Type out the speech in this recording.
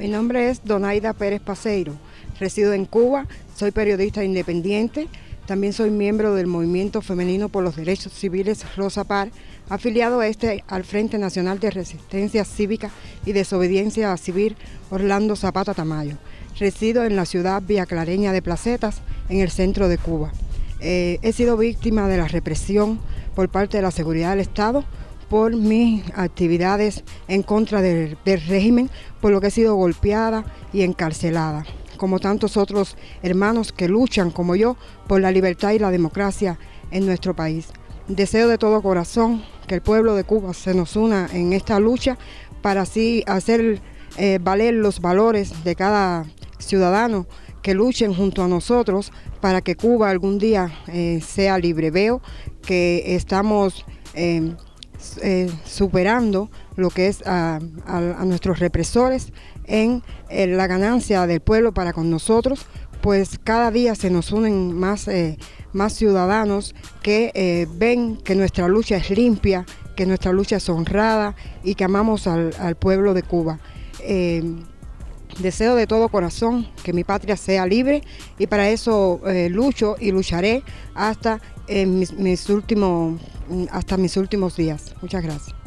Mi nombre es Donaida Pérez Paseiro. Resido en Cuba, soy periodista independiente, también soy miembro del Movimiento Femenino por los Derechos Civiles Rosa Par, afiliado a este al Frente Nacional de Resistencia Cívica y Desobediencia Civil Orlando Zapata Tamayo. Resido en la ciudad Clareña de Placetas, en el centro de Cuba. Eh, he sido víctima de la represión por parte de la seguridad del Estado por mis actividades en contra del, régimen, por lo que he sido golpeada y encarcelada, como tantos otros hermanos que luchan como yo por la libertad y la democracia en nuestro país. Deseo de todo corazón que el pueblo de Cuba se nos una en esta lucha para así hacer eh, valer los valores de cada ciudadano que luchen junto a nosotros para que Cuba algún día eh, sea libre. Veo que estamos eh, eh, superando lo que es a, nuestros represores en, la ganancia del pueblo para con nosotros, pues cada día se nos unen más, eh, más ciudadanos que eh, ven que nuestra lucha es limpia, que nuestra lucha es honrada y que amamos al, pueblo de Cuba. Deseo de todo corazón que mi patria sea libre y para eso lucho y lucharé hasta mis últimos hasta mis últimos días. Muchas gracias.